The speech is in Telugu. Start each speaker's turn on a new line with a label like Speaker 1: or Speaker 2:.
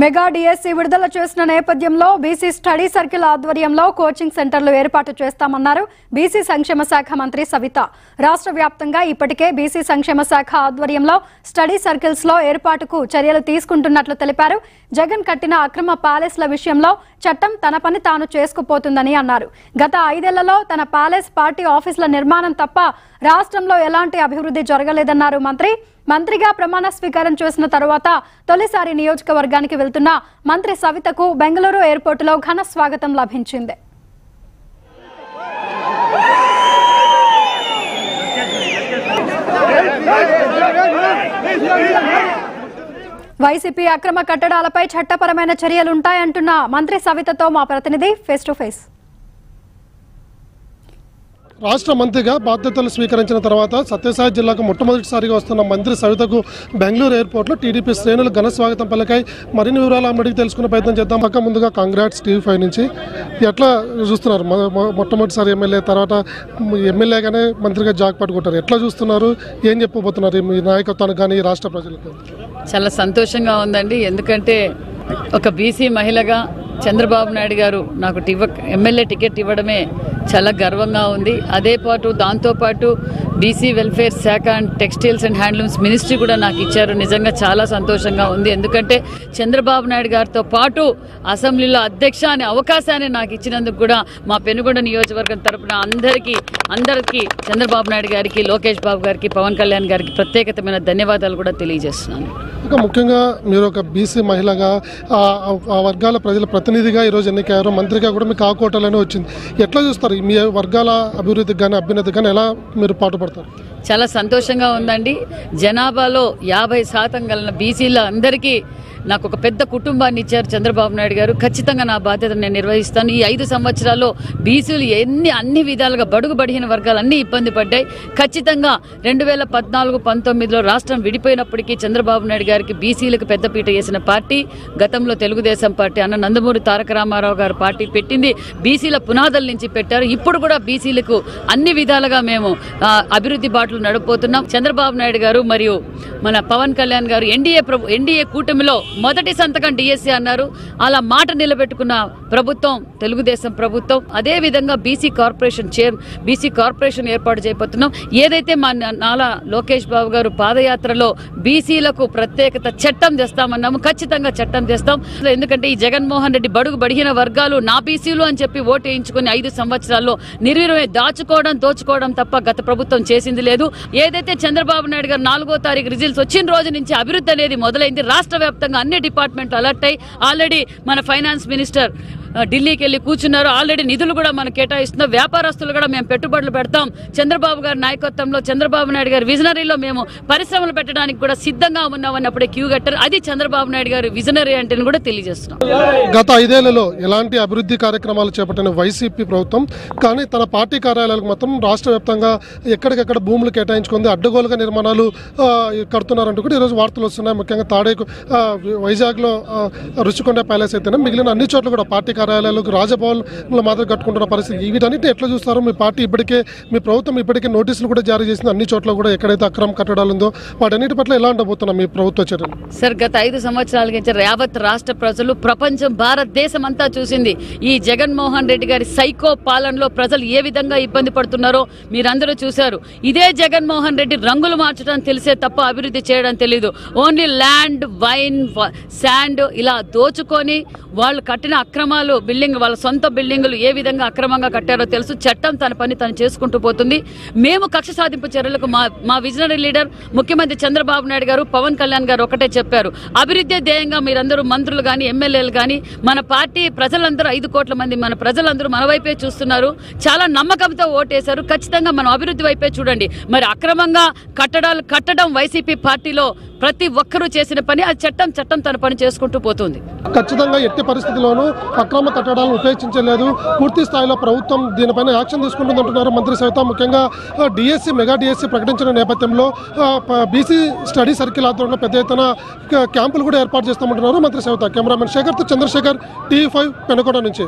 Speaker 1: మెగా డిఎస్సి విడుదల చేసిన నేపథ్యంలో బీసీ స్టడీ సర్కిల్ ఆధ్వర్యంలో కోచింగ్ సెంటర్లు ఏర్పాటు చేస్తామన్నారు బీసీ సంక్షేమ శాఖ మంత్రి సవిత. రాష్ట్ర వ్యాప్తంగా ఇప్పటికే బీసీ సంక్షేమ శాఖ ఆధ్వర్యంలో స్టడీ సర్కిల్స్లో ఏర్పాటుకు చర్యలు తీసుకుంటున్నట్లు తెలిపారు. జగన్ కట్టిన అక్రమ ప్యాలెస్ల విషయంలో చట్టం తన పని తాను చేసుకుపోతుందని అన్నారు. గత ఐదేళ్ళలో తన ప్యాలెస్ పార్టీ ఆఫీసుల నిర్మాణం తప్ప రాష్ట్రంలో ఎలాంటి అభివృద్ధి జరగలేదన్నారు మంత్రి. మంత్రిగా ప్రమాణ స్వీకారం చేసిన తర్వాత తొలిసారి నియోజకవర్గానికి వెళ్తున్న మంత్రి సవితకు బెంగళూరు ఎయిర్పోర్టులో ఘన స్వాగతం లభించింది. వైసీపీ అక్రమ కట్టడాలపై చట్టపరమైన చర్యలుంటాయంటున్న మంత్రి సవితతో మా ప్రతినిధి ఫేస్ టు ఫేస్.
Speaker 2: రాష్ట్ర మంత్రిగా బాధ్యతలు స్వీకరించిన తర్వాత సత్యసాయి జిల్లాకు మొట్టమొదటిసారిగా వస్తున్న మంత్రి సవితకు బెంగళూరు ఎయిర్పోర్ట్లో టీడీపీ శ్రేణులు ఘన స్వాగతం పలికాయి. మరిన్ని వివరాలు అమ్మడికి తెలుసుకునే ప్రయత్నం చేద్దాం. పక్క ముందుగా కాంగ్రాట్స్ టీవీ ఫైవ్ నుంచి. ఎట్లా చూస్తున్నారు? మొట్టమొదటిసారి ఎమ్మెల్యే తర్వాత ఎమ్మెల్యేగానే మంత్రిగా జాక్ పట్టుకుంటారు. ఎట్లా చూస్తున్నారు? ఏం చెప్పబోతున్నారు? మీ నాయకత్వానికి కానీ రాష్ట్ర ప్రజలకు?
Speaker 3: చాలా సంతోషంగా ఉందండి. ఎందుకంటే ఒక బీసీ మహిళగా చంద్రబాబు నాయుడు గారు నాకు టివ ఎమ్మెల్యే టికెట్ ఇవ్వడమే చాలా గర్వంగా ఉంది. అదే పాటు దాంతోపాటు బీసీ వెల్ఫేర్ శాఖ and textiles and handlooms ministry కూడా నాకు ఇచ్చారు. నిజంగా చాలా సంతోషంగా ఉంది. ఎందుకంటే చంద్రబాబు నాయుడు గారితో పాటు అసెంబ్లీలో అధ్యక్ష అనే అవకాశాన్ని నాకు ఇచ్చినందుకు కూడా మా పెనుగొండ నియోజకవర్గం తరపున అందరికీ అందరికీ చంద్రబాబు నాయుడు గారికి లోకేష్ బాబు గారికి పవన్ కళ్యాణ్ గారికి ప్రత్యేకతమైన ధన్యవాదాలు కూడా తెలియజేస్తున్నాను.
Speaker 2: ముఖ్యంగా మీరు ఒక బీసీ మహిళగా ఆ వర్గాల ప్రజల ప్రతినిధిగా ఈరోజు ఎన్నికయ్యారు మంత్రిగా కూడా మీకు ఆకోటాలనే వచ్చింది. ఎట్లా చూస్తారు? మీ వర్గాల అభివృద్ధికి కానీ అభ్యున్నతికి కానీ ఎలా మీరు పాటుపడతారు?
Speaker 3: చాలా సంతోషంగా ఉందండి. జనాభాలో యాభై శాతం గల బీసీల అందరికీ నాకు ఒక పెద్ద కుటుంబాన్ని ఇచ్చారు చంద్రబాబు నాయుడు గారు. ఖచ్చితంగా నా బాధ్యత నేను నిర్వహిస్తాను. ఈ ఐదు సంవత్సరాల్లో బీసీలు ఎన్ని అన్ని విధాలుగా బడుగు బడిగిన వర్గాలు అన్ని ఇబ్బంది పడ్డాయి. ఖచ్చితంగా రెండు వేల పద్నాలుగు పంతొమ్మిదిలో రాష్ట్రం విడిపోయినప్పటికీ చంద్రబాబు నాయుడు గారికి బీసీలకు పెద్దపీట వేసిన పార్టీ గతంలో తెలుగుదేశం పార్టీ అన్న నందమూరి తారక రామారావు గారు పార్టీ పెట్టింది. బీసీల పునాదుల నుంచి పెట్టారు. ఇప్పుడు కూడా బీసీలకు అన్ని విధాలుగా మేము అభివృద్ధి బాటలు నడుపుతున్నాం. చంద్రబాబు నాయుడు గారు మరియు మన పవన్ కళ్యాణ్ గారు ఎన్డీఏ ప్రభు ఎన్డీఏ కూటమిలో మొదటి సంతకం డిఎస్సీ అన్నారు. అలా మాట నిలబెట్టుకున్న ప్రభుత్వం తెలుగుదేశం ప్రభుత్వం అదే విధంగా BC corporation chair BC corporation ఏర్పాటు చేయబోతున్నాం. ఏదైతే మా నా- నాలా లోకేష్ బాబు గారు పాదయాత్రలో బీసీలకు ప్రత్యేకత చట్టం తెస్తామన్నాము ఖచ్చితంగా చట్టం తెస్తాం. ఎందుకంటే ఈ జగన్మోహన్ రెడ్డి బడుగు బడిగిన వర్గాలు నా బీసీలు అని చెప్పి ఓటు వేయించుకుని ఐదు సంవత్సరాల్లో నిర్వీర్యమే దాచుకోవడం దోచుకోవడం తప్ప గత ప్రభుత్వం చేసింది లేదు. ఏదైతే చంద్రబాబు నాయుడు గారు నాలుగో తారీఖు రిజల్ట్స్ వచ్చిన రోజు నుంచి అభివృద్ధి అనేది మొదలైంది. రాష్ట్ర వ్యాప్తంగా అన్ని డిపార్ట్మెంట్ అలర్ట్ అయ్యి ఆల్రెడీ మన ఫైనాన్స్ మినిస్టర్ ఢిల్లీకి వెళ్ళి కూర్చున్నారు. ఆల్రెడీ నిధులు కూడా మనం కేటాయిస్తున్నాం వ్యాపారస్తులు కూడా మేము పెట్టుబడులు పెడతాం. చంద్రబాబు గారి నాయకత్వంలో చంద్రబాబు నాయుడు గారి విజనరీలో మేము పరిశ్రమలు పెట్టడానికి కూడా సిద్ధంగా ఉన్నామన్నప్పుడే క్యూ కట్టారు. అది చంద్రబాబు నాయుడు గారి విజనరీ అంటే కూడా తెలియజేస్తున్నాం.
Speaker 2: గత ఐదేళ్ళలో ఎలాంటి అభివృద్ధి కార్యక్రమాలు చేపట్టిన వైసీపీ ప్రభుత్వం కానీ తన పార్టీ కార్యాలయాలకు మాత్రం రాష్ట్ర వ్యాప్తంగా ఎక్కడికెక్కడ భూములు కేటాయించుకుంది అడ్డగోలుగా నిర్మాణాలు కడుతున్నారంటూ కూడా ఈరోజు వార్తలు వస్తున్నాయి. ముఖ్యంగా తాడేకు వైజాగ్లో రుచికొండ ప్యాలెస్ అయితేనే మిగిలిన అన్ని చోట్ల కూడా పార్టీ కార్యాలయాలకు రాజభవన్లు మాత్రం కట్టుకుంటున్న పరిస్థితి. వీటన్నిటి ఎట్లా చూస్తారు? మీ పార్టీ ఇప్పటికే మీ ప్రభుత్వం ఇప్పటికే నోటీసులు కూడా జారీ చేసింది. అన్ని చోట్ల కూడా ఎక్కడైతే అక్రమ కట్టడాలు ఉందో వాటన్నిటి పట్ల ఎలా ఉండబోతున్నాం మీ ప్రభుత్వ చర్యలు?
Speaker 3: సార్ గత ఐదు సంవత్సరాల నుంచి యావత్ రాష్ట్ర ప్రజలు ప్రపంచం భారతదేశం అంతా చూసింది. ఈ జగన్మోహన్ రెడ్డి గారి సైకో పాలనలో ప్రజలు ఏ విధంగా ఇబ్బంది పడుతున్నారో మీరందరూ చూశారు. ఇదే జగన్మోహన్ రెడ్డి రంగులు మార్చడం తెలిసే తప్ప అభివృద్ధి చేయడం తెలియదు ఓన్లీ ల్యాండ్ వైన్ శాండ్ ఇలా దోచుకొని వాళ్ళు కట్టిన అక్రమాలు బిల్డింగ్ వాళ్ళ సొంత బిల్డింగులు ఏ విధంగా అక్రమంగా కట్టారో తెలుసు. చట్టం తన పని తను చేసుకుంటూ పోతుంది. మేము కక్ష సాధింపు చర్యలకు మా మా విజనరీ లీడర్ ముఖ్యమంత్రి చంద్రబాబు నాయుడు గారు పవన్ కళ్యాణ్ గారు ఒకటే చెప్పారు. అభివృద్ధి ధ్యేయంగా మీరందరూ మంత్రులు కానీ ఎమ్మెల్యేలు కానీ మన పార్టీ ప్రజలందరూ ఐదు కోట్ల మంది మన ప్రజలందరూ మన వైపే చూస్తున్నారు. చాలా నమ్మకంతో ఓటేశారు. ఖచ్చితంగా మనం అభివృద్ధి వైపే చూడండి. మరి అక్రమంగా కట్టడాలు కట్టడం వైసీపీ పార్టీలో ప్రతి ఒక్కరూ చేసిన పని ఆ చట్టం చట్టం తన పని చేసుకుంటూ పోతుంది.
Speaker 2: ఖచ్చితంగా ఎట్టి పరిస్థితిలోనూ అక్రమ కట్టడాలను ఉపేక్షించలేదు. పూర్తి స్థాయిలో ప్రభుత్వం దీనిపైన యాక్షన్ తీసుకుంటుందంటున్నారు మంత్రి సైతం ముఖ్యంగా డిఎస్సి మెగా డిఎస్సి ప్రకటించిన నేపథ్యంలో బీసీ స్టడీ సర్కిల్ ఆధ్వర్యంలో పెద్ద ఎత్తున క్యాంపులు కూడా ఏర్పాటు చేస్తామంటున్నారు మంత్రి సైతం కెమెరామెన్ శేఖర్తో చంద్రశేఖర్ టీవీ ఫైవ్ పెనకొండ నుంచి.